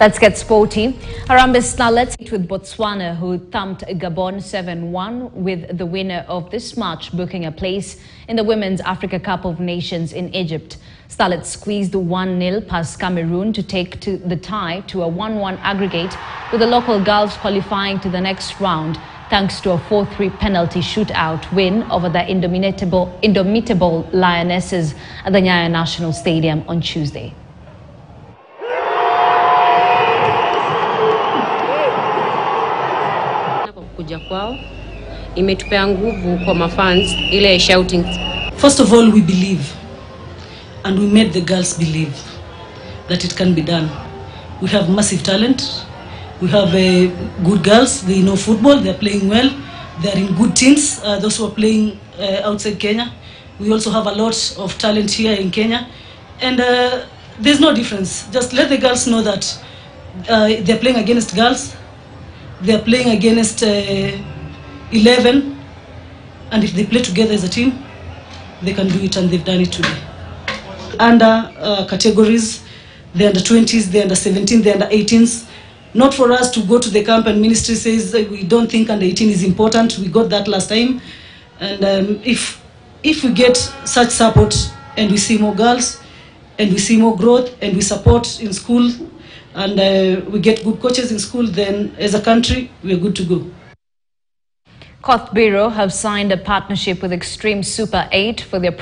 Let's get sporty. Harambee Starlets with Botswana, who thumped Gabon 7-1, with the winner of this match booking a place in the Women's Africa Cup of Nations in Egypt. Starlets squeezed 1-0 past Cameroon to take to the tie to a 1-1 aggregate, with the local girls qualifying to the next round thanks to a 4-3 penalty shootout win over the indomitable, indomitable Lionesses at the Nyayo National Stadium on Tuesday. Kuja kwao imetupea nguvu kwa mafans ile shouting First of all, we believe, and we made the girls believe that it can be done. We have massive talent. We have uh, good girls. They know football. They're playing well. They're in good teams. Uh, those who are playing uh, outside Kenya. We also have a lot of talent here in Kenya, and uh, there's no difference. Just let the girls know that uh, they're playing against girls. They're playing against uh, 11, and if they play together as a team, they can do it and they've done it today. Under uh, categories, the under 20s, the under 17, the under 18s. Not for us to go to the camp and ministry says that we don't think under 18 is important. We got that last time. And um, if, if we get such support and we see more girls and we see more growth and we support in school and uh, we get good coaches in school, then as a country, we're good to go. Koth Bureau have signed a partnership with Extreme Super 8 for their